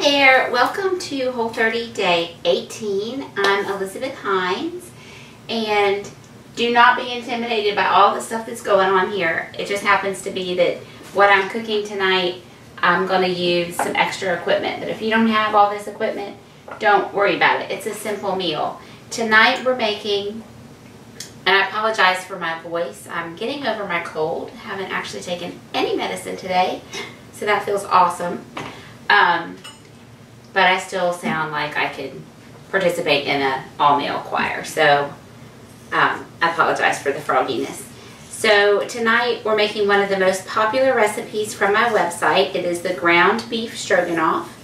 There, welcome to Whole 30 Day 18. I'm Elizabeth Hines and do not be intimidated by all the stuff that's going on here. It just happens to be that what I'm cooking tonight, I'm going to use some extra equipment. But if you don't have all this equipment, don't worry about it. It's a simple meal. Tonight we're making, and I apologize for my voice, I'm getting over my cold. Haven't actually taken any medicine today, so that feels awesome. Um, but I still sound like I could participate in an all-male choir. So um, I apologize for the frogginess. So tonight we're making one of the most popular recipes from my website. It is the ground beef stroganoff.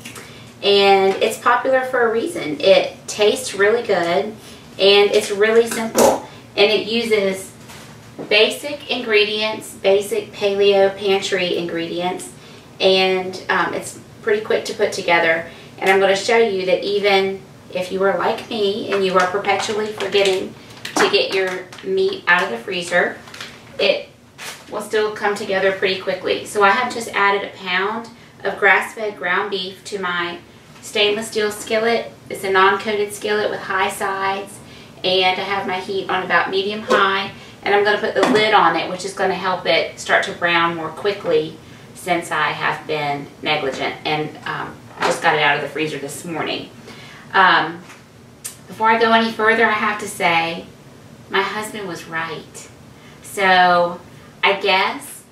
And it's popular for a reason. It tastes really good and it's really simple. And it uses basic ingredients, basic paleo pantry ingredients. And um, it's pretty quick to put together. And I'm going to show you that even if you are like me and you are perpetually forgetting to get your meat out of the freezer, it will still come together pretty quickly. So I have just added a pound of grass-fed ground beef to my stainless steel skillet. It's a non-coated skillet with high sides and I have my heat on about medium high and I'm going to put the lid on it which is going to help it start to brown more quickly since I have been negligent and um, got it out of the freezer this morning. Um, before I go any further, I have to say my husband was right. So I guess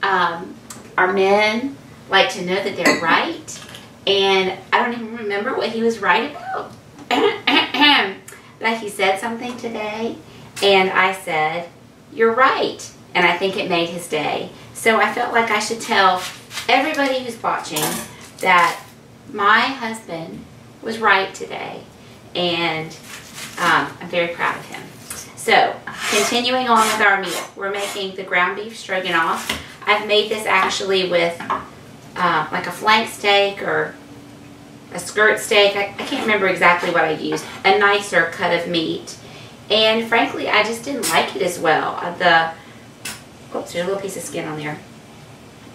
um, our men like to know that they're right. And I don't even remember what he was right about. but he said something today, and I said, You're right. And I think it made his day. So I felt like I should tell everybody who's watching that my husband was right today and um, I'm very proud of him. So, continuing on with our meal, we're making the ground beef stroganoff. I've made this actually with uh, like a flank steak or a skirt steak. I, I can't remember exactly what I used. A nicer cut of meat. And frankly, I just didn't like it as well. Uh, the Oops, there's a little piece of skin on there.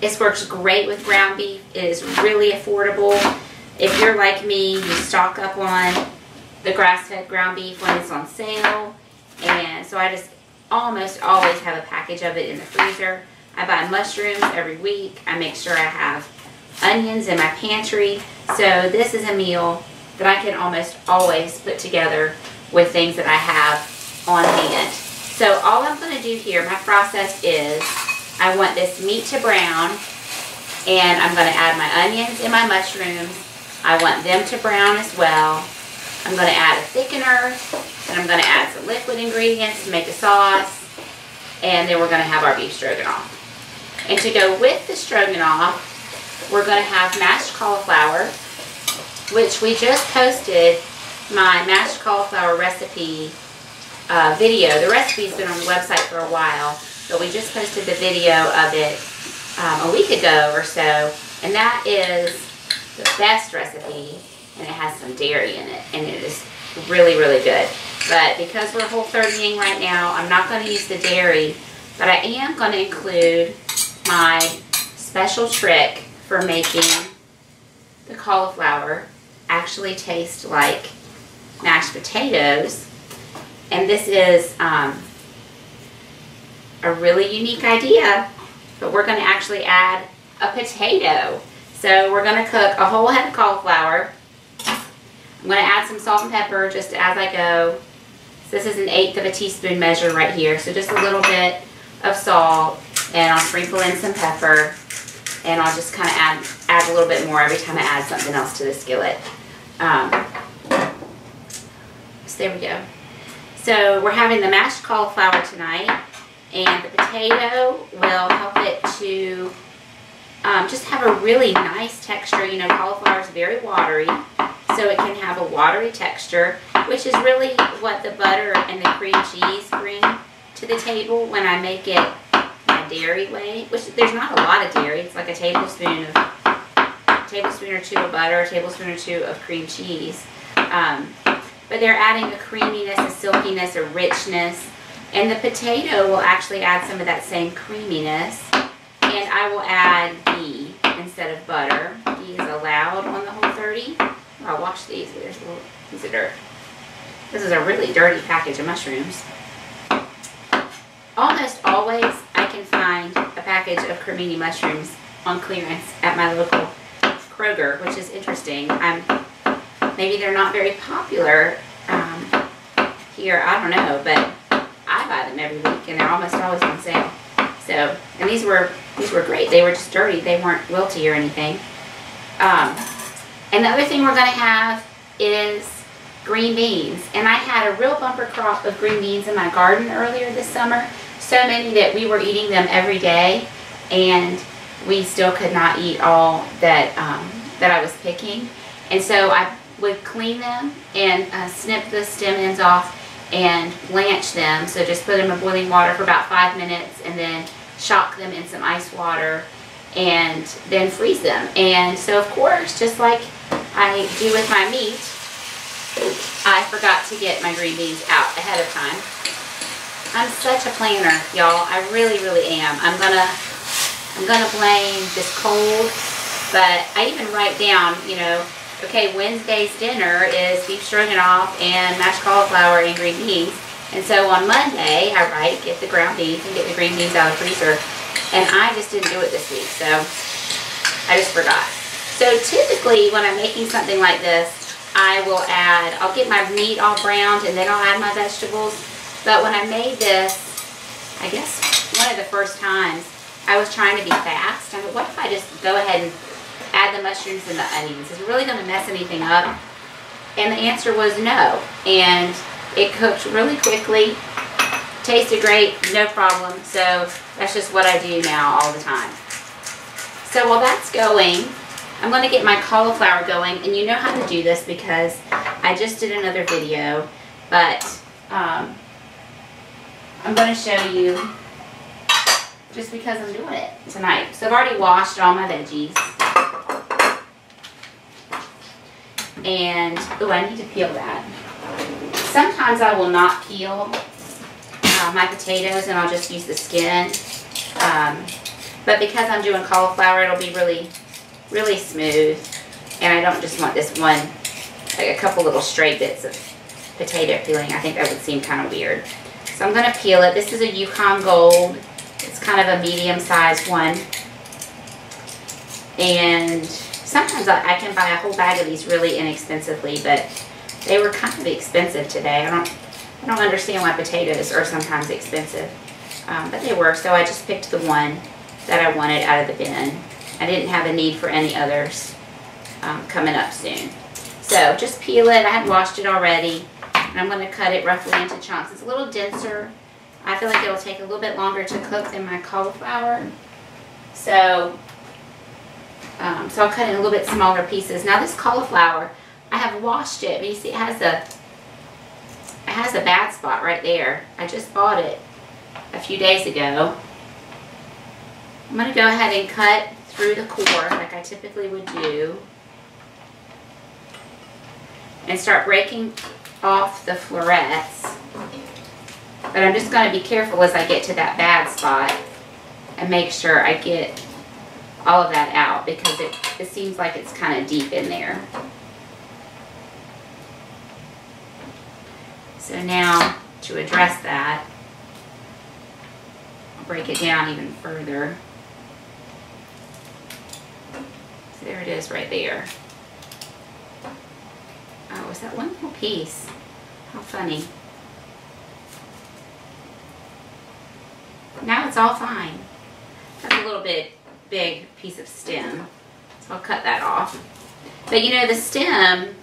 This works great with ground beef. It is really affordable. If you're like me, you stock up on the grass-fed ground beef when it's on sale. And so I just almost always have a package of it in the freezer. I buy mushrooms every week. I make sure I have onions in my pantry. So this is a meal that I can almost always put together with things that I have on hand. So all I'm going to do here, my process is I want this meat to brown and I'm going to add my onions and my mushrooms. I want them to brown as well. I'm going to add a thickener and I'm going to add some liquid ingredients to make a sauce and then we're going to have our beef stroganoff. And to go with the stroganoff, we're going to have mashed cauliflower, which we just posted my mashed cauliflower recipe uh, video. The recipe's been on the website for a while, but we just posted the video of it um, a week ago or so, and that is the best recipe, and it has some dairy in it, and it is really, really good. But because we're whole 30ing right now, I'm not going to use the dairy, but I am going to include my special trick for making the cauliflower actually taste like mashed potatoes and this is um, a really unique idea, but we're going to actually add a potato. So we're going to cook a whole head of cauliflower. I'm going to add some salt and pepper just as I go. So this is an eighth of a teaspoon measure right here. So just a little bit of salt and I'll sprinkle in some pepper and I'll just kind of add, add a little bit more every time I add something else to the skillet. Um, so there we go. So we're having the mashed cauliflower tonight and the potato will help it to um, just have a really nice texture. You know, cauliflower is very watery, so it can have a watery texture, which is really what the butter and the cream cheese bring to the table when I make it my dairy way, which there's not a lot of dairy. It's like a tablespoon of tablespoon or two of butter, a tablespoon or two of cream cheese. Um, but they're adding a creaminess, a silkiness, a richness. And the potato will actually add some of that same creaminess. And I will add instead of butter. Is allowed on the Whole 30 dirty. I'll wash these. There's a little piece of dirt. This is a really dirty package of mushrooms. Almost always I can find a package of cremini mushrooms on clearance at my local Kroger, which is interesting. Maybe they're not very popular um, here, I don't know, but I buy them every week and they're almost always on sale. So, and these were these were great. They were just dirty. They weren't wilty or anything. Um, and the other thing we're going to have is green beans. And I had a real bumper crop of green beans in my garden earlier this summer. So many that we were eating them every day. And we still could not eat all that, um, that I was picking. And so I would clean them and uh, snip the stem ends off and blanch them. So just put them in boiling water for about five minutes and then shock them in some ice water and then freeze them. And so of course, just like I do with my meat, I forgot to get my green beans out ahead of time. I'm such a planner, y'all. I really, really am. I'm gonna, I'm gonna blame this cold, but I even write down, you know, okay, Wednesday's dinner is beef stroganoff and mashed cauliflower and green beans. And so on Monday, I write, get the ground beef and get the green beans out of the freezer. And I just didn't do it this week, so I just forgot. So typically when I'm making something like this, I will add, I'll get my meat all browned and then I'll add my vegetables. But when I made this, I guess one of the first times, I was trying to be fast. I mean, what if I just go ahead and add the mushrooms and the onions? Is it really going to mess anything up? And the answer was no. And it cooked really quickly. Tasted great, no problem. So that's just what I do now all the time. So while that's going, I'm going to get my cauliflower going. And you know how to do this because I just did another video. But um, I'm going to show you just because I'm doing it tonight. So I've already washed all my veggies. And, oh, I need to peel that. Sometimes I will not peel uh, my potatoes and I'll just use the skin. Um, but because I'm doing cauliflower, it'll be really, really smooth. And I don't just want this one, like a couple little stray bits of potato peeling. I think that would seem kind of weird. So I'm going to peel it. This is a Yukon Gold. It's kind of a medium-sized one. And sometimes I, I can buy a whole bag of these really inexpensively, but they were kind of expensive today. I don't, I don't understand why potatoes are sometimes expensive, um, but they were. So I just picked the one that I wanted out of the bin. I didn't have a need for any others um, coming up soon. So just peel it. I had washed it already. And I'm going to cut it roughly into chunks. It's a little denser. I feel like it will take a little bit longer to cook than my cauliflower. So, um, so I'll cut it in a little bit smaller pieces. Now this cauliflower, I have washed it, but you see it has a it has a bad spot right there. I just bought it a few days ago. I'm going to go ahead and cut through the core like I typically would do. And start breaking off the florets. But I'm just going to be careful as I get to that bad spot and make sure I get all of that out because it, it seems like it's kind of deep in there. So now to address that, I'll break it down even further. So there it is right there. Oh, is that one little piece? How funny. Now it's all fine. That's a little bit big piece of stem. So I'll cut that off. But you know, the stem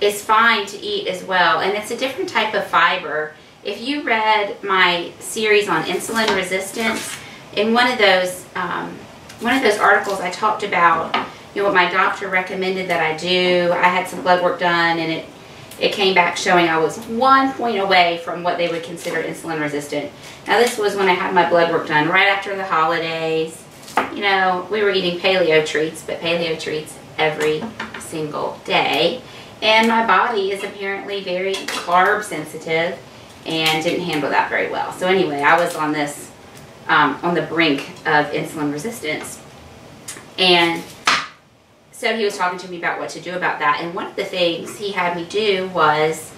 is fine to eat as well. And it's a different type of fiber. If you read my series on insulin resistance, in one of those um, one of those articles I talked about you know what my doctor recommended that I do. I had some blood work done and it it came back showing I was one point away from what they would consider insulin resistant. Now this was when I had my blood work done right after the holidays. You know, we were eating paleo treats, but paleo treats every single day. And my body is apparently very carb sensitive and didn't handle that very well. So anyway, I was on this, um, on the brink of insulin resistance. And so he was talking to me about what to do about that. And one of the things he had me do was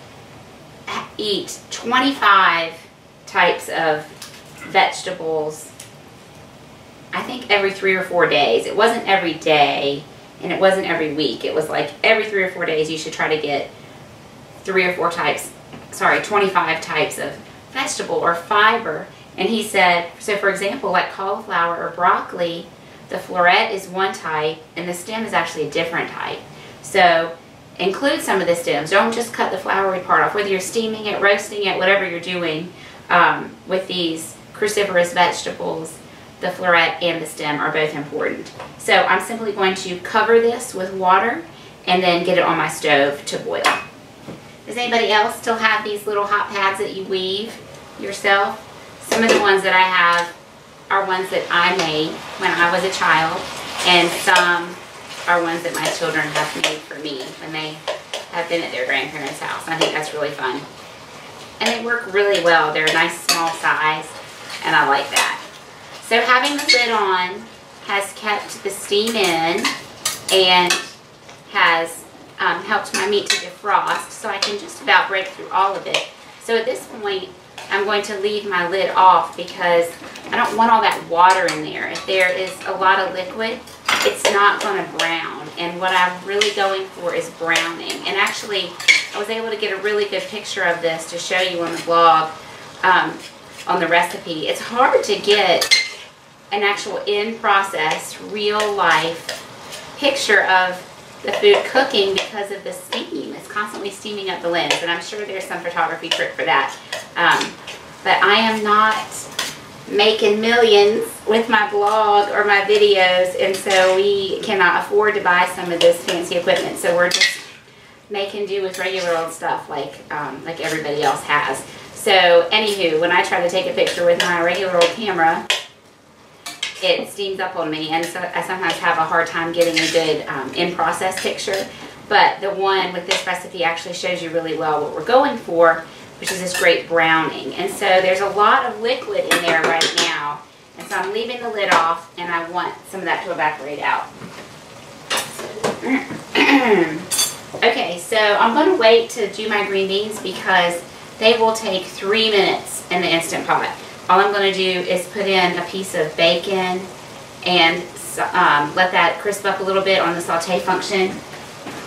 eat 25 types of vegetables, I think every three or four days. It wasn't every day and it wasn't every week. It was like every three or four days you should try to get three or four types, sorry, 25 types of vegetable or fiber. And he said, so for example, like cauliflower or broccoli, the floret is one type and the stem is actually a different type. So include some of the stems. Don't just cut the flowery part off. Whether you're steaming it, roasting it, whatever you're doing um, with these cruciferous vegetables, the floret and the stem are both important. So I'm simply going to cover this with water and then get it on my stove to boil. Does anybody else still have these little hot pads that you weave yourself? Some of the ones that I have are ones that I made when I was a child and some are ones that my children have made for me when they have been at their grandparents' house. I think that's really fun. And they work really well. They're a nice small size and I like that. So having the lid on has kept the steam in and has um, helped my meat to defrost so I can just about break through all of it. So at this point I'm going to leave my lid off because I don't want all that water in there. If there is a lot of liquid, it's not going to brown. And what I'm really going for is browning. And actually, I was able to get a really good picture of this to show you on the blog um, on the recipe. It's hard to get an actual in-process, real-life picture of the food cooking because of the steam. It's constantly steaming up the lens, and I'm sure there's some photography trick for that. Um, but I am not making millions with my blog or my videos and so we cannot afford to buy some of this fancy equipment so we're just making do with regular old stuff like um, like everybody else has so anywho when I try to take a picture with my regular old camera it steams up on me and so I sometimes have a hard time getting a good um, in-process picture but the one with this recipe actually shows you really well what we're going for which is this great browning. And so there's a lot of liquid in there right now. And so I'm leaving the lid off and I want some of that to evaporate out. okay, so I'm going to wait to do my green beans because they will take three minutes in the Instant Pot. All I'm going to do is put in a piece of bacon and um, let that crisp up a little bit on the saute function.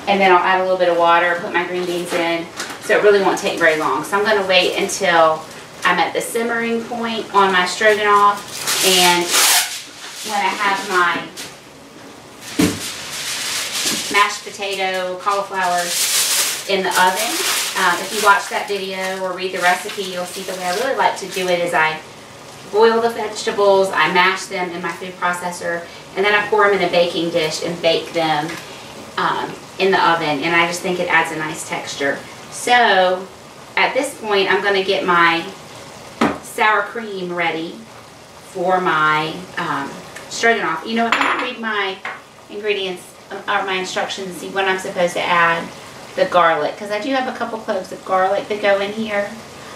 And then I'll add a little bit of water, put my green beans in, so it really won't take very long. So I'm going to wait until I'm at the simmering point on my stroganoff and when I have my mashed potato, cauliflower in the oven. Um, if you watch that video or read the recipe, you'll see the way I really like to do it is I boil the vegetables, I mash them in my food processor, and then I pour them in a baking dish and bake them um, in the oven. And I just think it adds a nice texture. So at this point, I'm going to get my sour cream ready for my um, stroganoff. You know, if I'm read my ingredients uh, or my instructions see what I'm supposed to add the garlic because I do have a couple cloves of garlic that go in here.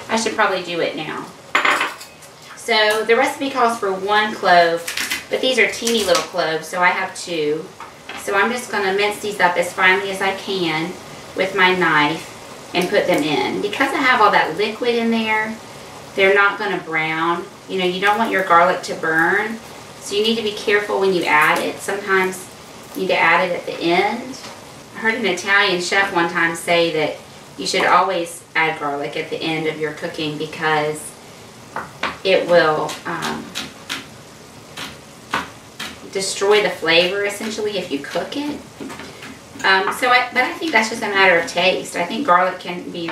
I should probably do it now. So the recipe calls for one clove, but these are teeny little cloves, so I have two. So I'm just going to mince these up as finely as I can with my knife and put them in. Because I have all that liquid in there, they're not going to brown. You know, you don't want your garlic to burn, so you need to be careful when you add it. Sometimes you need to add it at the end. I heard an Italian chef one time say that you should always add garlic at the end of your cooking because it will um, destroy the flavor essentially if you cook it. Um, so, I, but I think that's just a matter of taste. I think garlic can be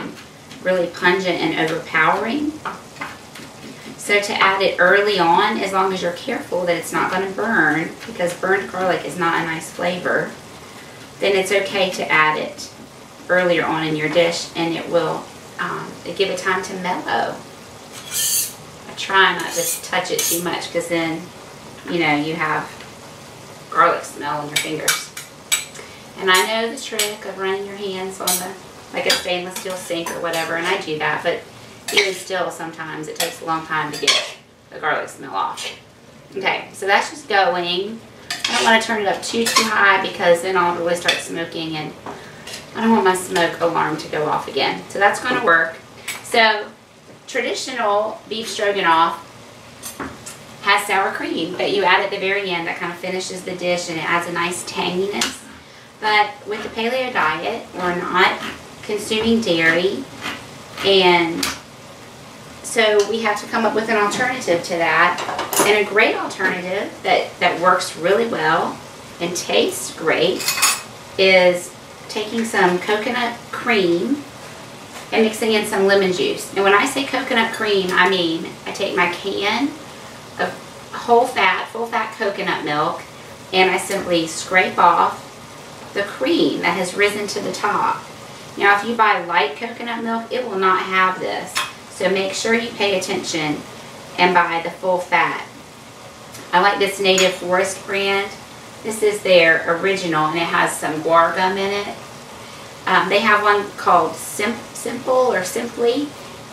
really pungent and overpowering. So to add it early on, as long as you're careful that it's not going to burn, because burnt garlic is not a nice flavor, then it's okay to add it earlier on in your dish and it will um, give it time to mellow. Try not to touch it too much because then, you know, you have garlic smell on your fingers. And I know the trick of running your hands on the, like a stainless steel sink or whatever, and I do that, but even still, sometimes it takes a long time to get the garlic smell off. Okay, so that's just going. I don't want to turn it up too, too high because then I'll really start smoking and I don't want my smoke alarm to go off again. So that's going to work. So traditional beef stroganoff has sour cream that you add at the very end that kind of finishes the dish and it adds a nice tanginess. But with the paleo diet, we're not consuming dairy and so we have to come up with an alternative to that. And a great alternative that, that works really well and tastes great is taking some coconut cream and mixing in some lemon juice. And when I say coconut cream, I mean I take my can of whole fat, full fat coconut milk and I simply scrape off the cream that has risen to the top. Now if you buy light coconut milk, it will not have this. So make sure you pay attention and buy the full fat. I like this Native Forest brand. This is their original and it has some guar gum in it. Um, they have one called Sim Simple or Simply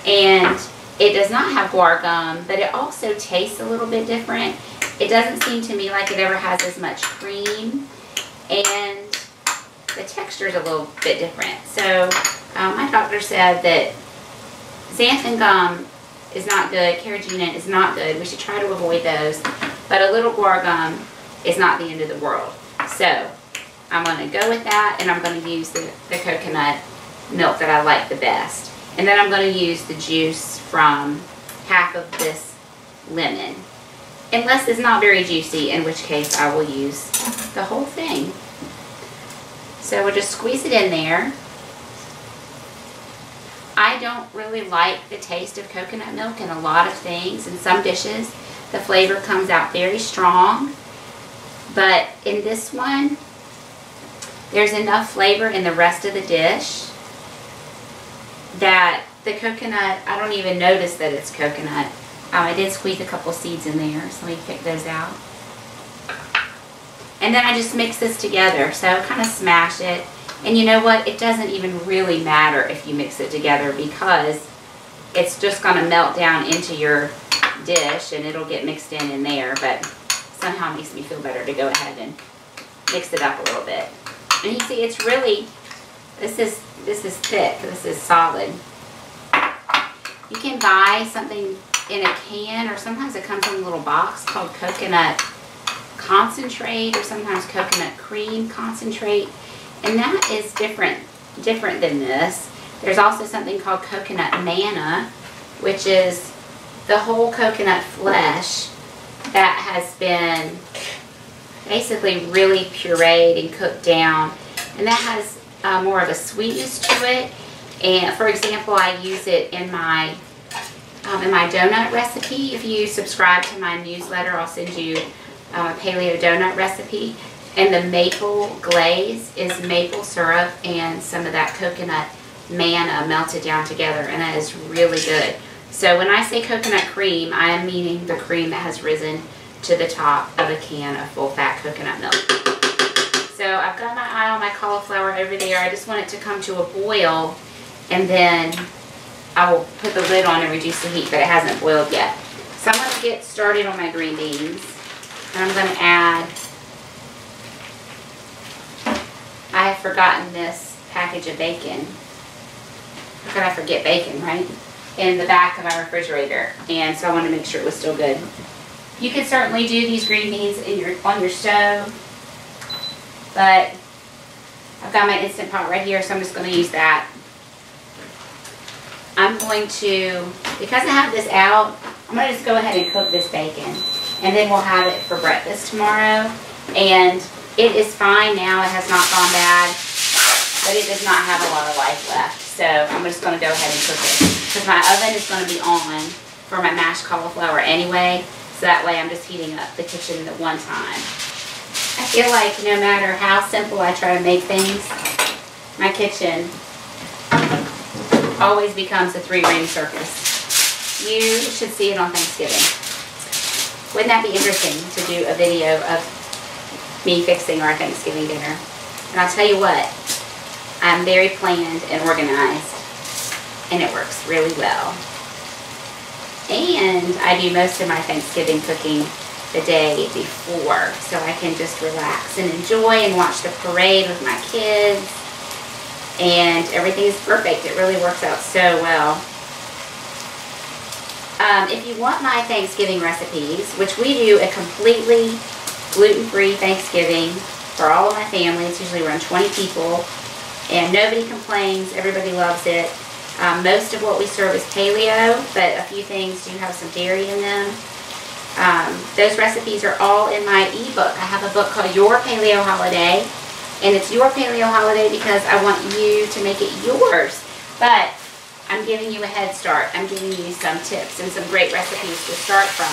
and it does not have guar gum but it also tastes a little bit different. It doesn't seem to me like it ever has as much cream and the texture is a little bit different. So um, my doctor said that Xanthan gum is not good. Carrageenan is not good. We should try to avoid those. But a little guar gum is not the end of the world. So I'm going to go with that and I'm going to use the, the coconut milk that I like the best. And then I'm going to use the juice from half of this lemon. Unless it's not very juicy, in which case I will use the whole thing. So we'll just squeeze it in there. I don't really like the taste of coconut milk in a lot of things. In some dishes, the flavor comes out very strong. But in this one, there's enough flavor in the rest of the dish that the coconut, I don't even notice that it's coconut. Um, I did squeeze a couple seeds in there, so let me pick those out. And then I just mix this together. So kind of smash it. And you know what? It doesn't even really matter if you mix it together because it's just going to melt down into your dish and it'll get mixed in in there. But somehow it makes me feel better to go ahead and mix it up a little bit. And you see, it's really, this is, this is thick. This is solid. You can buy something in a can or sometimes it comes in a little box called coconut concentrate or sometimes coconut cream concentrate. And that is different, different than this. There's also something called coconut manna, which is the whole coconut flesh that has been basically really pureed and cooked down. And that has uh, more of a sweetness to it. And for example, I use it in my um, in my donut recipe. If you subscribe to my newsletter, I'll send you a paleo donut recipe. And the maple glaze is maple syrup and some of that coconut manna melted down together. And that is really good. So when I say coconut cream, I am meaning the cream that has risen to the top of a can of full-fat coconut milk. So I've got my eye on my cauliflower over there. I just want it to come to a boil and then I will put the lid on and reduce the heat, but it hasn't boiled yet. So I'm going to get started on my green beans. And I'm going to add I have forgotten this package of bacon. How could I forget bacon, right? In the back of my refrigerator. And so I wanted to make sure it was still good. You can certainly do these green beans in your on your stove. But I've got my Instant Pot right here, so I'm just going to use that. I'm going to, because I have this out, I'm going to just go ahead and cook this bacon. And then we'll have it for breakfast tomorrow. And it is fine now. It has not gone bad, but it does not have a lot of life left. So I'm just going to go ahead and cook it. Because my oven is going to be on for my mashed cauliflower anyway. So that way I'm just heating up the kitchen at one time. I feel like no matter how simple I try to make things, my kitchen always becomes a three-ring circus. You should see it on Thanksgiving. Wouldn't that be interesting to do a video of me fixing our Thanksgiving dinner. And I'll tell you what, I'm very planned and organized, and it works really well. And I do most of my Thanksgiving cooking the day before so I can just relax and enjoy and watch the parade with my kids. And everything is perfect. It really works out so well. Um, if you want my Thanksgiving recipes, which we do a completely gluten-free Thanksgiving for all of my family, it's usually around 20 people, and nobody complains, everybody loves it. Um, most of what we serve is paleo, but a few things do have some dairy in them. Um, those recipes are all in my ebook. I have a book called Your Paleo Holiday, and it's your paleo holiday because I want you to make it yours. But I'm giving you a head start. I'm giving you some tips and some great recipes to start from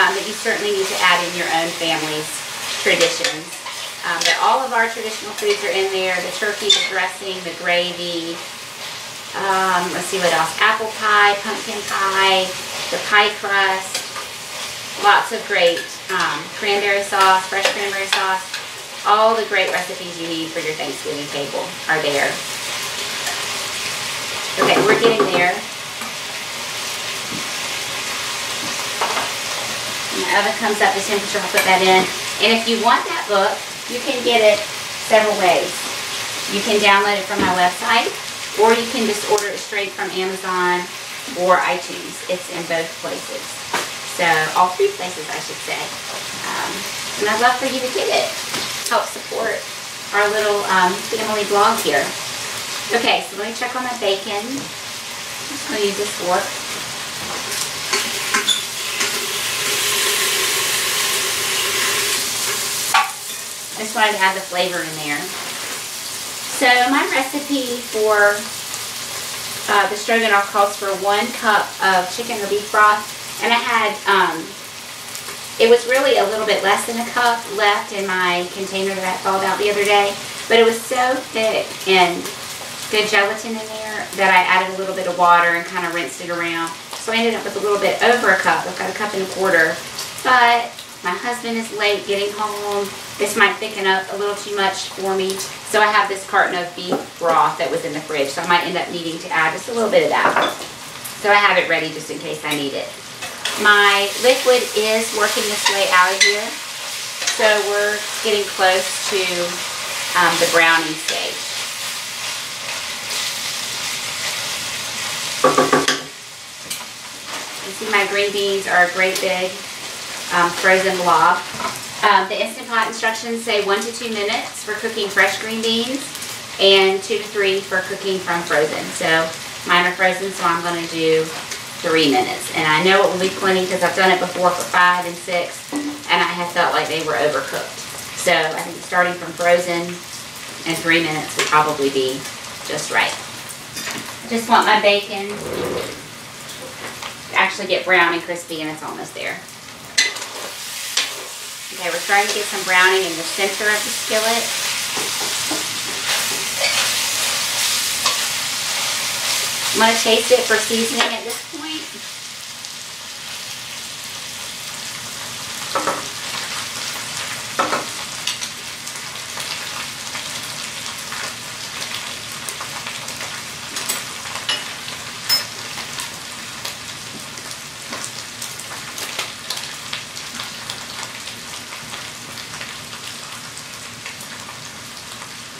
um, that you certainly need to add in your own family's traditions. Um, but all of our traditional foods are in there. The turkey, the dressing, the gravy, um, let's see what else. Apple pie, pumpkin pie, the pie crust. Lots of great um, cranberry sauce, fresh cranberry sauce. All the great recipes you need for your Thanksgiving table are there. Okay, we're getting there. When the oven comes up to temperature, I'll put that in. And if you want that book, you can get it several ways. You can download it from my website or you can just order it straight from Amazon or iTunes. It's in both places. So, all three places, I should say. Um, and I'd love for you to get it. Help support our little um, family blog here. Okay, so let me check on my bacon. I'm just going to use this fork. I just wanted to add the flavor in there. So my recipe for uh, the stroganoff calls for one cup of chicken or beef broth. And I had, um, it was really a little bit less than a cup left in my container that thawed out the other day. But it was so thick and good gelatin in there that I added a little bit of water and kind of rinsed it around. So I ended up with a little bit over a cup. I've got a cup and a quarter. But my husband is late getting home. This might thicken up a little too much for me. So I have this carton of beef broth that was in the fridge. So I might end up needing to add just a little bit of that. So I have it ready just in case I need it. My liquid is working its way out of here. So we're getting close to um, the browning stage. You see my green beans are a great big um, frozen blob. Um, the Instant Pot instructions say one to two minutes for cooking fresh green beans and two to three for cooking from frozen. So mine are frozen, so I'm going to do three minutes. And I know it will be plenty because I've done it before for five and six, and I have felt like they were overcooked. So I think starting from frozen and three minutes would probably be just right. I just want my bacon to actually get brown and crispy, and it's almost there. Okay, we're starting to get some browning in the center of the skillet. I'm going to taste it for seasoning at this point.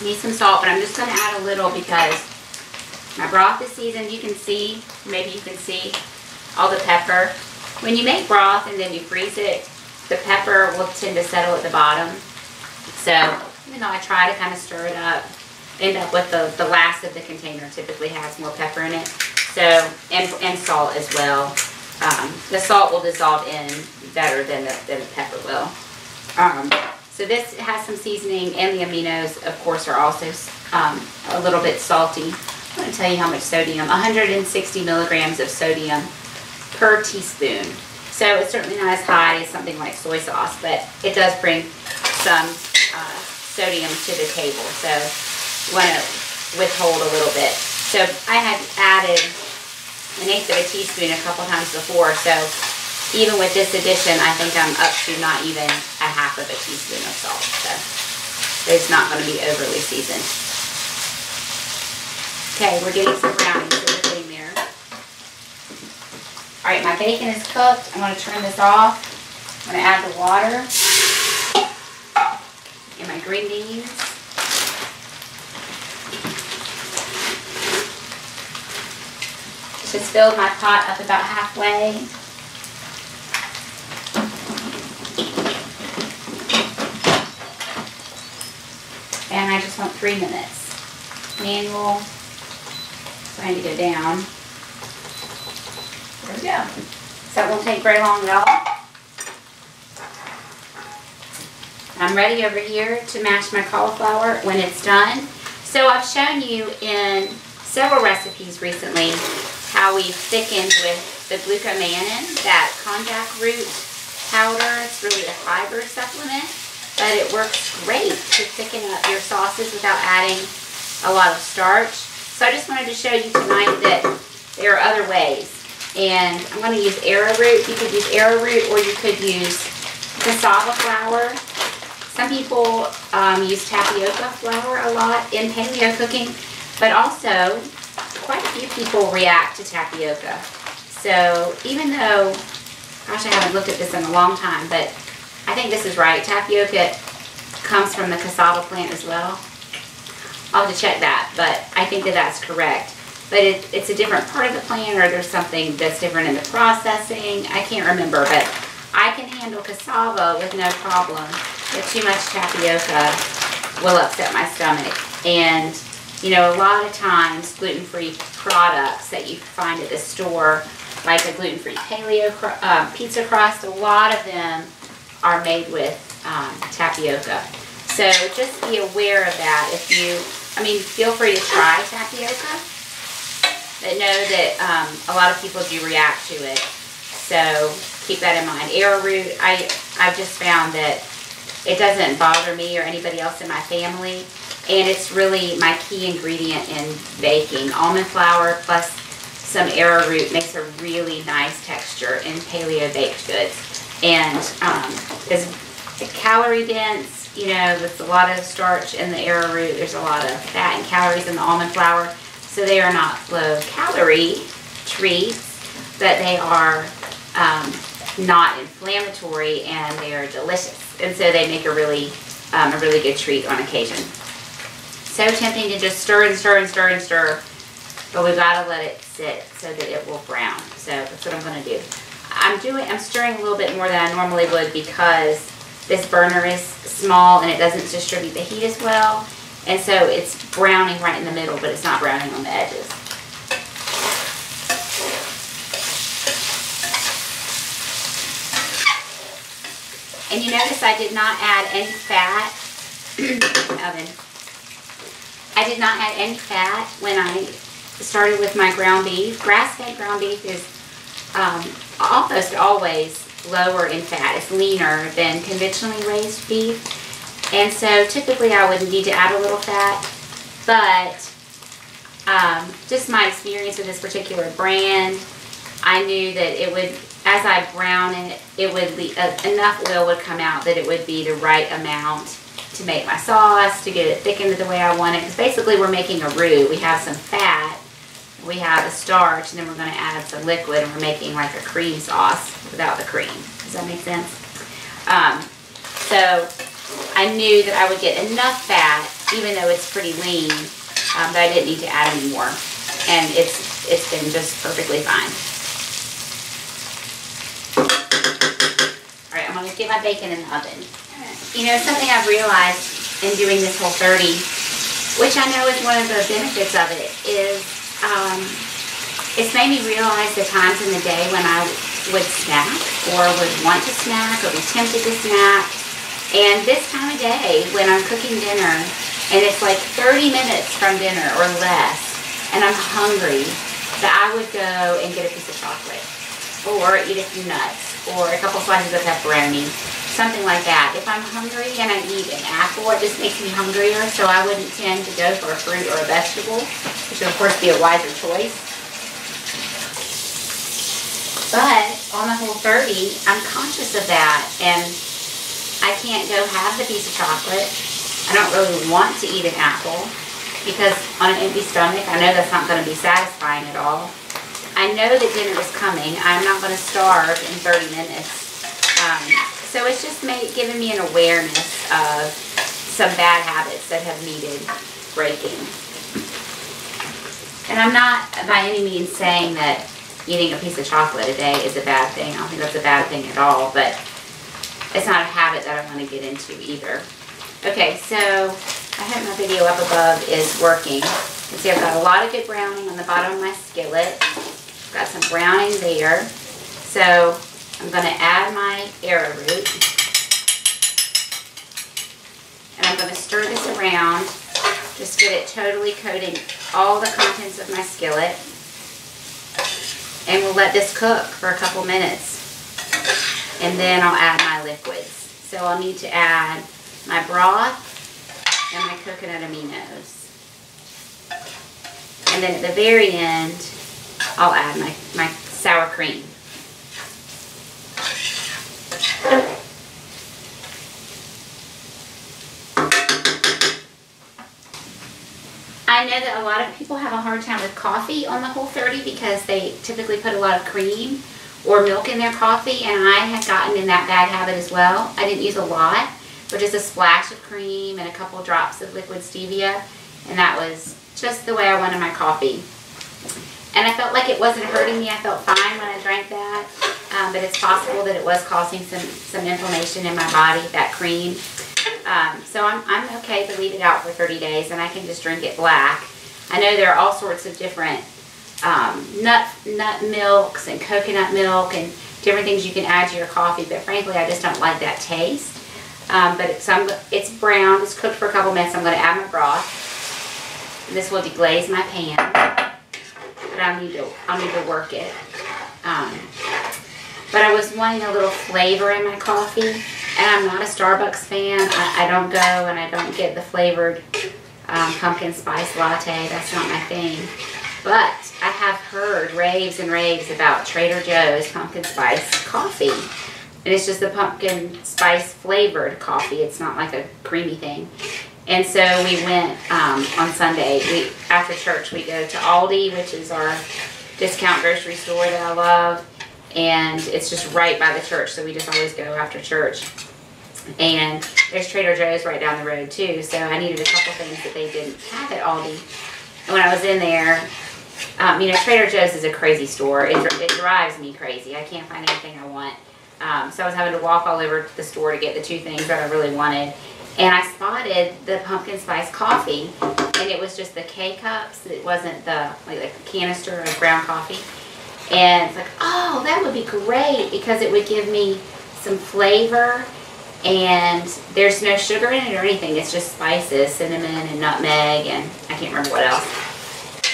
Need some salt, but I'm just going to add a little because my broth is seasoned. You can see, maybe you can see all the pepper. When you make broth and then you freeze it, the pepper will tend to settle at the bottom. So even though I try to kind of stir it up, end up with the, the last of the container typically has more pepper in it. So, and, and salt as well. Um, the salt will dissolve in better than the, than the pepper will. Um, so this has some seasoning and the aminos, of course, are also um, a little bit salty. I'm going to tell you how much sodium. 160 milligrams of sodium per teaspoon. So it's certainly not as high as something like soy sauce, but it does bring some uh, sodium to the table. So want to withhold a little bit. So I had added an eighth of a teaspoon a couple times before. So even with this addition, I think I'm up to not even a half of a teaspoon it's not going to be overly seasoned. Okay, we're getting some brownies. so we're getting there. All right, my bacon is cooked. I'm going to turn this off. I'm going to add the water and my green beans. Just filled my pot up about halfway. And I just three minutes. Manual, trying to go down. There we go. So it won't take very long at all. I'm ready over here to mash my cauliflower when it's done. So I've shown you in several recipes recently how we thickened with the glucomannan, that konjac root powder. It's really a fiber supplement, but it works great to thicken up your sauces without adding a lot of starch. So I just wanted to show you tonight that there are other ways. And I'm going to use arrowroot. You could use arrowroot or you could use cassava flour. Some people um, use tapioca flour a lot in paleo cooking, but also quite a few people react to tapioca. So even though, gosh, I haven't looked at this in a long time, but I think this is right. Tapioca comes from the cassava plant as well. I'll have to check that, but I think that that's correct. But it, it's a different part of the plant or there's something that's different in the processing. I can't remember, but I can handle cassava with no problem. But too much tapioca will upset my stomach. And you know, a lot of times gluten-free products that you find at the store, like a gluten-free paleo uh, pizza crust, a lot of them are made with um, tapioca. So just be aware of that. If you, I mean, feel free to try tapioca, but know that um, a lot of people do react to it. So keep that in mind. Arrowroot, I, I've just found that it doesn't bother me or anybody else in my family and it's really my key ingredient in baking. Almond flour plus some arrowroot makes a really nice texture in paleo baked goods. And um, it's calorie dense, you know, there's a lot of starch in the arrowroot. There's a lot of fat and calories in the almond flour. So they are not low calorie treats, but they are um, not inflammatory and they are delicious. And so they make a really, um, a really good treat on occasion so tempting to just stir and stir and stir and stir, but we've got to let it sit so that it will brown. So that's what I'm going to do. I'm doing, I'm stirring a little bit more than I normally would because this burner is small and it doesn't distribute the heat as well. And so it's browning right in the middle, but it's not browning on the edges. And you notice I did not add any fat oven. I did not add any fat when I started with my ground beef. Grass-fed ground beef is um, almost always lower in fat. It's leaner than conventionally raised beef. And so typically I would need to add a little fat, but um, just my experience with this particular brand, I knew that it would, as I brown it, it would, uh, enough oil would come out that it would be the right amount to make my sauce, to get it thickened the way I want it. Because basically we're making a roux. We have some fat, we have a starch, and then we're going to add some liquid, and we're making like a cream sauce without the cream. Does that make sense? Um, so I knew that I would get enough fat, even though it's pretty lean, um, that I didn't need to add any more. And it's it's been just perfectly fine. All right, I'm going to get my bacon in the oven. You know, something I've realized in doing this whole 30, which I know is one of the benefits of it, is um, it's made me realize the times in the day when I would snack or would want to snack or be tempted to snack. And this time of day when I'm cooking dinner and it's like 30 minutes from dinner or less and I'm hungry, that I would go and get a piece of chocolate or eat a few nuts or a couple slices of pepperoni something like that. If I'm hungry and I eat an apple, it just makes me hungrier, so I wouldn't tend to go for a fruit or a vegetable, which would of course be a wiser choice. But on the whole 30, I'm conscious of that, and I can't go have the piece of chocolate. I don't really want to eat an apple, because on an empty stomach, I know that's not going to be satisfying at all. I know that dinner is coming. I'm not going to starve in 30 minutes Um, so it's just made, given me an awareness of some bad habits that have needed breaking. And I'm not by any means saying that eating a piece of chocolate a day is a bad thing. I don't think that's a bad thing at all, but it's not a habit that I want to get into either. Okay, so I hope my video up above is working. You see I've got a lot of good browning on the bottom of my skillet. Got some browning there. So I'm going to add my arrowroot. And I'm going to stir this around. Just get it totally coating all the contents of my skillet. And we'll let this cook for a couple minutes. And then I'll add my liquids. So I'll need to add my broth and my coconut aminos. And then at the very end, I'll add my, my sour cream. I know that a lot of people have a hard time with coffee on the Whole 30 because they typically put a lot of cream or milk in their coffee and I have gotten in that bad habit as well. I didn't use a lot, but just a splash of cream and a couple drops of liquid stevia and that was just the way I wanted my coffee. And I felt like it wasn't hurting me. I felt fine when I drank that, um, but it's possible that it was causing some, some inflammation in my body, that cream. Um, so I'm, I'm okay to leave it out for 30 days and I can just drink it black. I know there are all sorts of different um, nut, nut milks and coconut milk and different things you can add to your coffee, but frankly I just don't like that taste. Um, but it's, I'm, it's brown, it's cooked for a couple minutes. I'm going to add my broth. This will deglaze my pan, but I'll need to, I'll need to work it. Um, but I was wanting a little flavor in my coffee. And I'm not a Starbucks fan. I, I don't go and I don't get the flavored um, pumpkin spice latte. That's not my thing. But I have heard raves and raves about Trader Joe's pumpkin spice coffee. And it's just the pumpkin spice flavored coffee. It's not like a creamy thing. And so we went um, on Sunday. We After church, we go to Aldi, which is our discount grocery store that I love and it's just right by the church so we just always go after church. And there's Trader Joe's right down the road too so I needed a couple things that they didn't have at Aldi. And when I was in there um, you know Trader Joe's is a crazy store. It, it drives me crazy. I can't find anything I want. Um, so I was having to walk all over the store to get the two things that I really wanted. And I spotted the pumpkin spice coffee and it was just the K-cups it wasn't the like, like the canister of ground coffee and it's like, oh, that would be great because it would give me some flavor and there's no sugar in it or anything. It's just spices, cinnamon and nutmeg and I can't remember what else.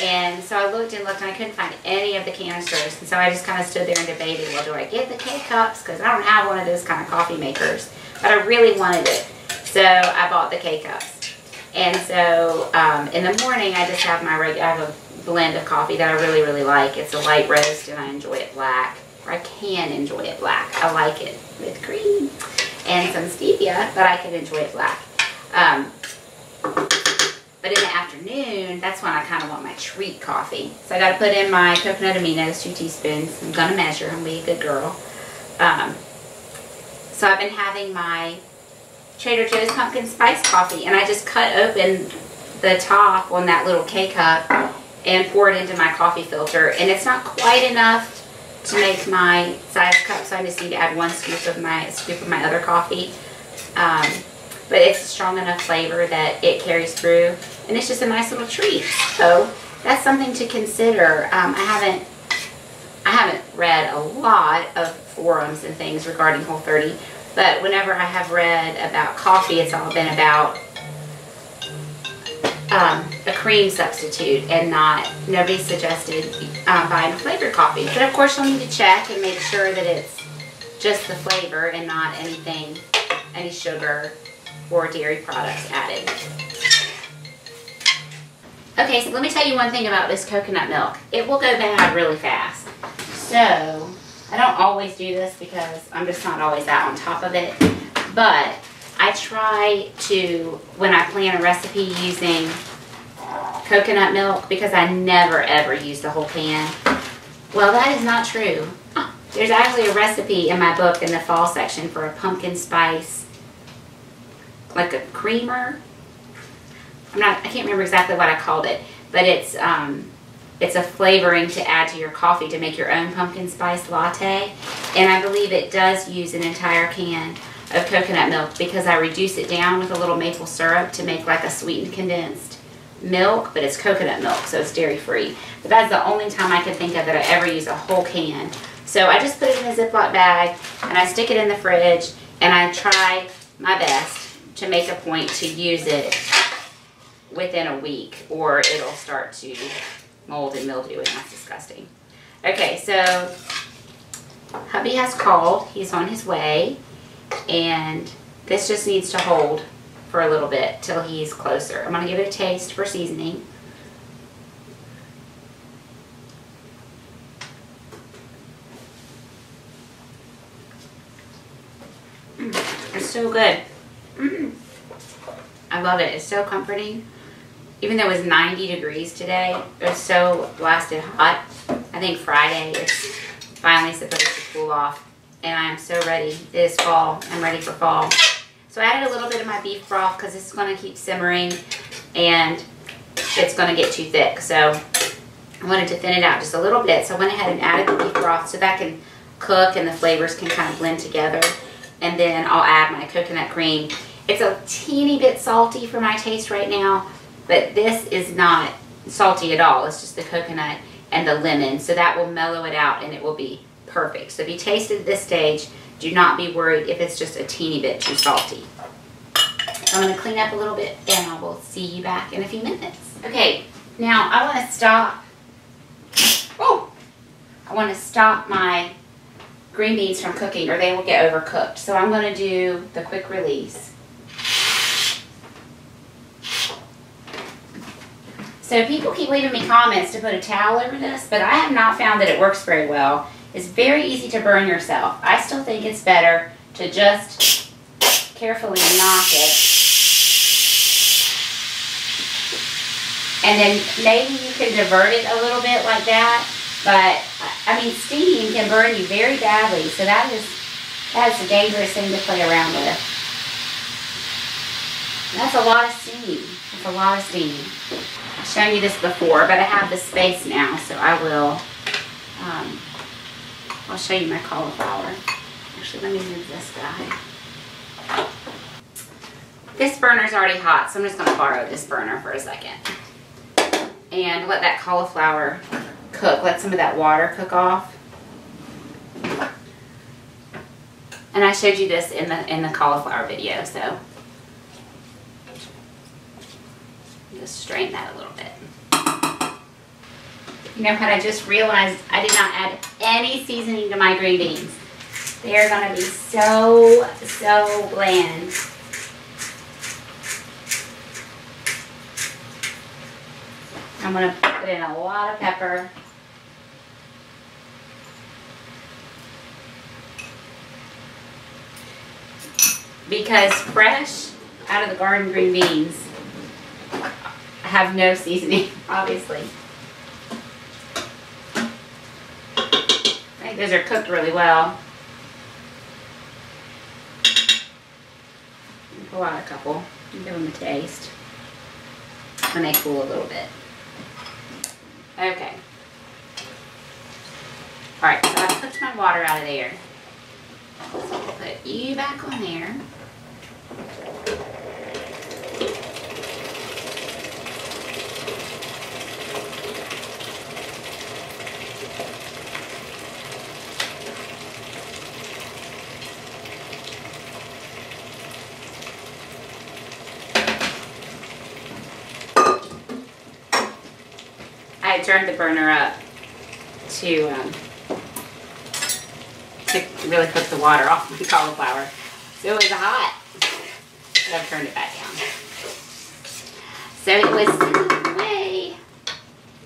And so I looked and looked and I couldn't find any of the canisters. And so I just kind of stood there and debated, well, do I get the K-Cups? Because I don't have one of those kind of coffee makers. But I really wanted it. So I bought the K-Cups. And so um, in the morning, I just have my regular, I have a blend of coffee that I really, really like. It's a light roast and I enjoy it black. Or I can enjoy it black. I like it with cream and some stevia, but I can enjoy it black. Um, but in the afternoon, that's when I kind of want my treat coffee. So I got to put in my coconut aminos, two teaspoons. I'm going to measure. I'm going to be a good girl. Um, so I've been having my Trader Joe's pumpkin spice coffee, and I just cut open the top on that little K-cup and pour it into my coffee filter. And it's not quite enough to make my size cup, so I just need to add one scoop of my scoop of my other coffee. Um, but it's a strong enough flavor that it carries through, and it's just a nice little treat. So that's something to consider. Um, I haven't I haven't read a lot of forums and things regarding Whole 30, but whenever I have read about coffee, it's all been about um, a cream substitute and not, nobody suggested uh, buying a flavored coffee. But of course you'll need to check and make sure that it's just the flavor and not anything, any sugar or dairy products added. Okay, so let me tell you one thing about this coconut milk. It will go bad really fast. So, I don't always do this because I'm just not always that on top of it. But I try to, when I plan a recipe using coconut milk, because I never ever use the whole can. Well, that is not true. There's actually a recipe in my book in the fall section for a pumpkin spice, like a creamer. I'm not, I can't remember exactly what I called it, but it's, um, it's a flavoring to add to your coffee to make your own pumpkin spice latte. And I believe it does use an entire can of coconut milk because I reduce it down with a little maple syrup to make like a sweetened condensed milk, but it's coconut milk, so it's dairy free. But that's the only time I can think of that I ever use a whole can. So I just put it in a Ziploc bag and I stick it in the fridge and I try my best to make a point to use it within a week or it'll start to mold and mildew and that's disgusting. Okay, so hubby has called. He's on his way and this just needs to hold for a little bit till he's closer. I'm going to give it a taste for seasoning. Mm, it's so good. Mm. I love it. It's so comforting. Even though it was 90 degrees today, it was so blasted hot. I think Friday it's finally supposed to cool off. And I am so ready. It is fall. I'm ready for fall. So I added a little bit of my beef broth because it's going to keep simmering and it's going to get too thick. So I wanted to thin it out just a little bit. So I went ahead and added the beef broth so that can cook and the flavors can kind of blend together. And then I'll add my coconut cream. It's a teeny bit salty for my taste right now, but this is not salty at all. It's just the coconut and the lemon. So that will mellow it out and it will be perfect. So if you taste it at this stage, do not be worried if it's just a teeny bit too salty. So I'm going to clean up a little bit and I will see you back in a few minutes. Okay, now I want to stop. Oh! I want to stop my green beans from cooking or they will get overcooked. So I'm going to do the quick release. So people keep leaving me comments to put a towel over this, but I have not found that it works very well. It's very easy to burn yourself. I still think it's better to just carefully knock it. And then maybe you can divert it a little bit like that. But, I mean, steam can burn you very badly. So that is, that is a dangerous thing to play around with. That's a lot of steam. That's a lot of steam. I've shown you this before, but I have the space now, so I will, um, I'll show you my cauliflower. Actually, let me move this guy. This burner's already hot, so I'm just going to borrow this burner for a second. And let that cauliflower cook. Let some of that water cook off. And I showed you this in the in the cauliflower video, so just strain that a little bit. You know what, I just realized I did not add any seasoning to my green beans. They are going to be so, so bland. I'm going to put in a lot of pepper. Because fresh out of the garden green beans have no seasoning, obviously. Think those are cooked really well. Pull out a couple and give them a taste when they cool a little bit. Okay. Alright, so I've cooked my water out of there. So I'll put you back on there. Turned the burner up to um, to really cook the water off my cauliflower. So it was hot. But I've turned it back down. So it was way.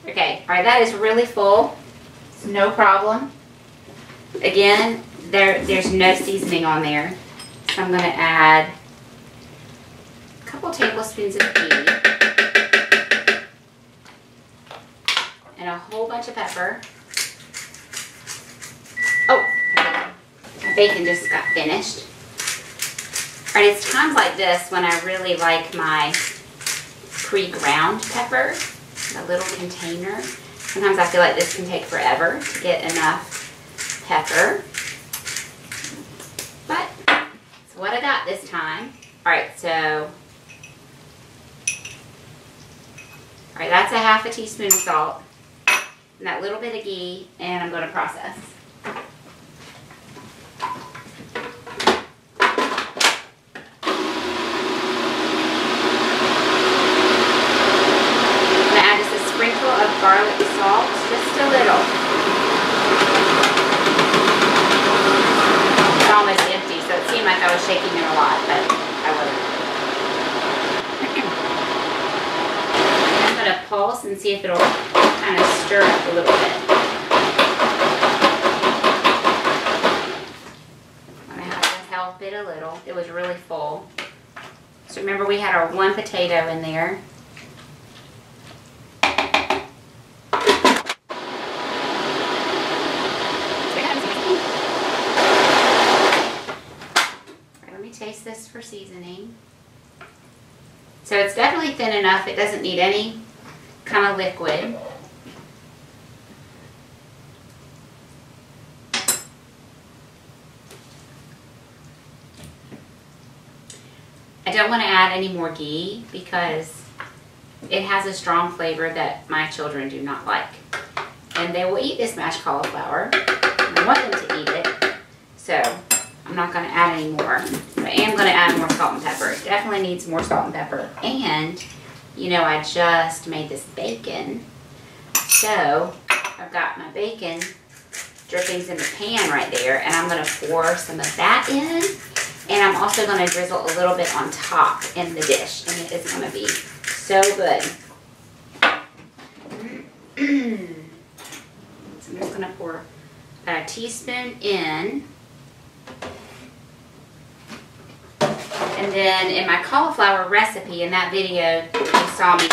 Okay, all right, that is really full. It's no problem. Again, there there's no seasoning on there. So I'm gonna add a couple tablespoons of ghee. and a whole bunch of pepper. Oh, my bacon just got finished. And it's times like this when I really like my pre-ground pepper, a little container. Sometimes I feel like this can take forever to get enough pepper. But, it's what I got this time. Alright, so, alright, that's a half a teaspoon of salt. And that little bit of ghee, and I'm going to process. Garlic salt, just a little. It's almost empty, so it seemed like I was shaking it a lot, but I wasn't. I'm going to pulse and see if it'll kind of stir up a little bit. I'm going to have to help it a little. It was really full. So remember we had our one potato in there. Let me taste this for seasoning. So it's definitely thin enough. It doesn't need any kind of liquid. I don't want to add any more ghee because it has a strong flavor that my children do not like. And they will eat this mashed cauliflower. I want them to eat it. So I'm not going to add any more. But I am going to add more salt and pepper. It definitely needs more salt and pepper. And, you know, I just made this bacon. So, I've got my bacon drippings in the pan right there. And I'm going to pour some of that in. And I'm also going to drizzle a little bit on top in the dish. And it is going to be so good. so I'm just going to pour a teaspoon in. And then in my cauliflower recipe, in that video, you saw me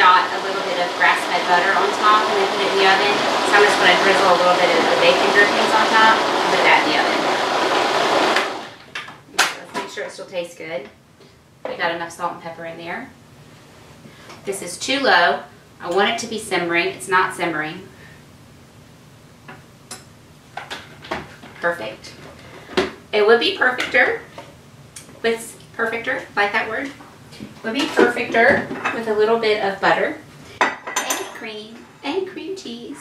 dot a little bit of grass-fed butter on top and then put it in the oven. So I'm just going to drizzle a little bit of the bacon drippings on top and put that in the oven. Sure it still tastes good. We got enough salt and pepper in there. This is too low. I want it to be simmering. It's not simmering. Perfect. It would be perfecter with perfecter, like that word, would be perfecter with a little bit of butter and cream and cream cheese.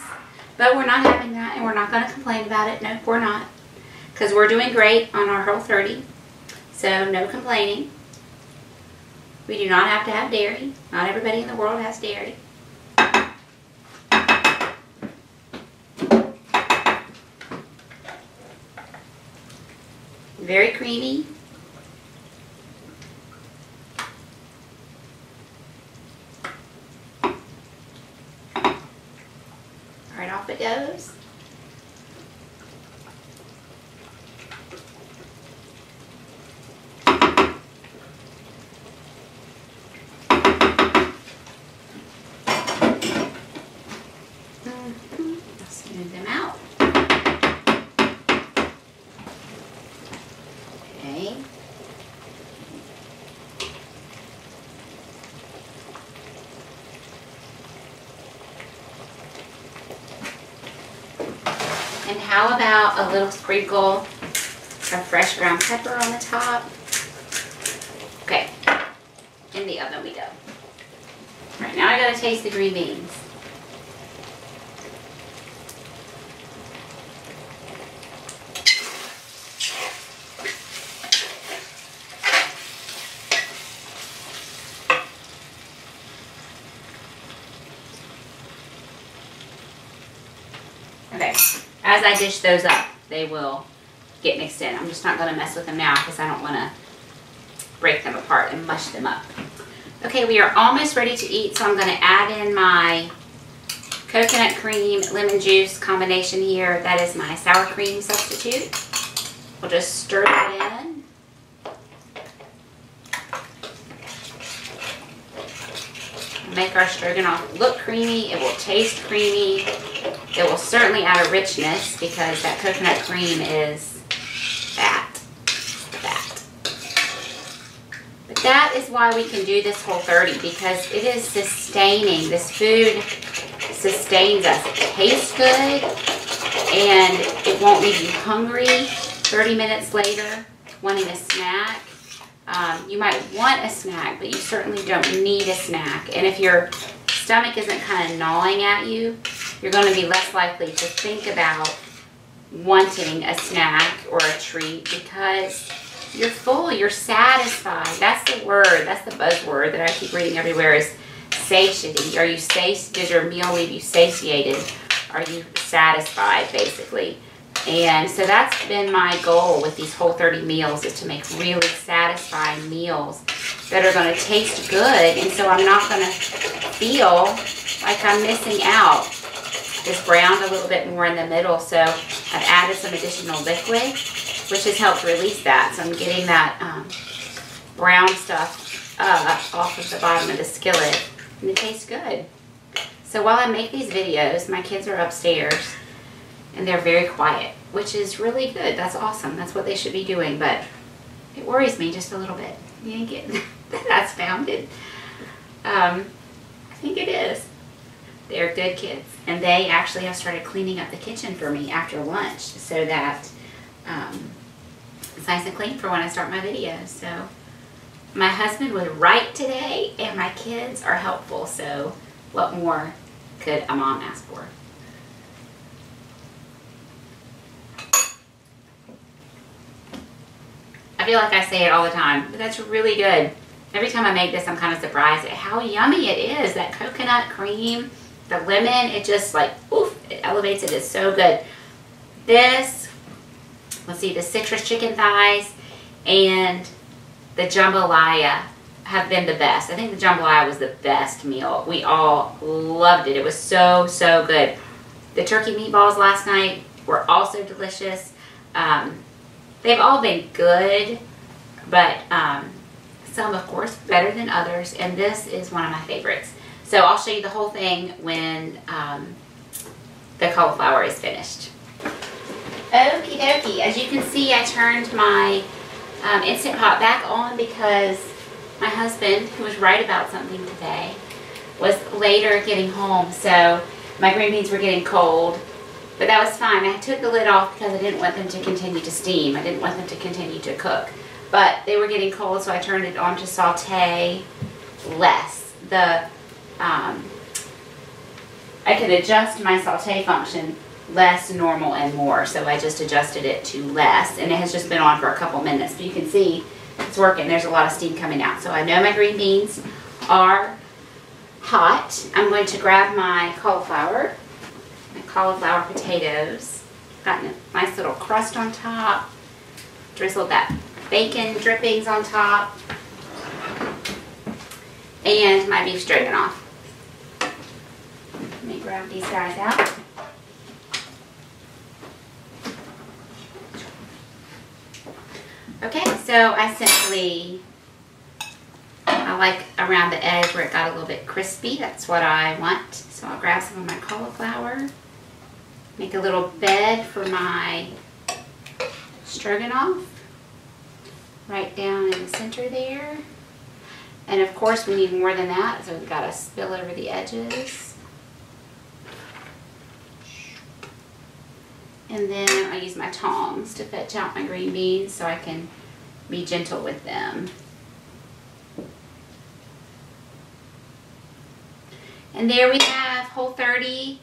But we're not having that and we're not going to complain about it. No, we're not. Because we're doing great on our Whole 30. So no complaining. We do not have to have dairy. Not everybody in the world has dairy. Very creamy. Right off it goes. How about a little sprinkle of fresh ground pepper on the top? Okay, in the oven we go. All right, now I gotta taste the green beans. As I dish those up, they will get mixed in. I'm just not going to mess with them now because I don't want to break them apart and mush them up. Okay, we are almost ready to eat, so I'm going to add in my coconut cream, lemon juice combination here. That is my sour cream substitute. We'll just stir that in. Make our stroganoff look creamy. It will taste creamy. It will certainly add a richness because that coconut cream is fat. Fat. But that is why we can do this Whole 30 because it is sustaining. This food sustains us. It tastes good and it won't leave you hungry 30 minutes later wanting a snack. Um, you might want a snack, but you certainly don't need a snack. And if your stomach isn't kind of gnawing at you, you're going to be less likely to think about wanting a snack or a treat because you're full, you're satisfied. That's the word, that's the buzzword that I keep reading everywhere is satiety. Are you satiated? Does your meal leave you satiated? Are you satisfied, basically? And so that's been my goal with these Whole 30 meals is to make really satisfying meals that are going to taste good. And so I'm not going to feel like I'm missing out. It's browned a little bit more in the middle, so I've added some additional liquid, which has helped release that. So I'm getting that um, brown stuff uh, off of the bottom of the skillet, and it tastes good. So while I make these videos, my kids are upstairs and they're very quiet, which is really good. That's awesome. That's what they should be doing, but it worries me just a little bit. You getting that's founded. Um, I think it is. They're good kids, and they actually have started cleaning up the kitchen for me after lunch so that um, it's nice and clean for when I start my videos. So my husband was right today, and my kids are helpful. So what more could a mom ask for? I feel like I say it all the time, but that's really good. Every time I make this, I'm kind of surprised at how yummy it is. That coconut cream, the lemon, it just like, oof, it elevates it. It's so good. This, let's see, the citrus chicken thighs and the jambalaya have been the best. I think the jambalaya was the best meal. We all loved it. It was so, so good. The turkey meatballs last night were also delicious. Um, They've all been good, but um, some, of course, better than others, and this is one of my favorites. So I'll show you the whole thing when um, the cauliflower is finished. Okie dokie. As you can see, I turned my um, Instant Pot back on because my husband, who was right about something today, was later getting home. So my green beans were getting cold but that was fine. I took the lid off because I didn't want them to continue to steam. I didn't want them to continue to cook. But they were getting cold, so I turned it on to saute less. The um, I could adjust my saute function less, normal, and more. So I just adjusted it to less, and it has just been on for a couple minutes. But you can see it's working. There's a lot of steam coming out. So I know my green beans are hot. I'm going to grab my cauliflower cauliflower potatoes. Got a nice little crust on top. Drizzled that bacon drippings on top. And my beef stroganoff. Let me grab these guys out. Okay, so I simply, I like around the edge where it got a little bit crispy. That's what I want. So I'll grab some of my cauliflower. Make a little bed for my stroganoff right down in the center there. And of course we need more than that, so we've got to spill over the edges. And then I use my tongs to fetch out my green beans so I can be gentle with them. And there we have Whole 30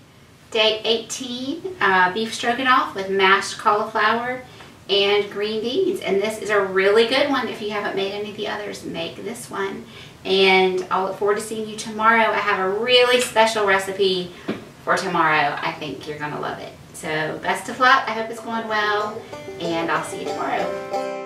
Day 18, uh, beef stroganoff with mashed cauliflower and green beans. And this is a really good one. If you haven't made any of the others, make this one. And I'll look forward to seeing you tomorrow. I have a really special recipe for tomorrow. I think you're going to love it. So best of luck. I hope it's going well. And I'll see you tomorrow.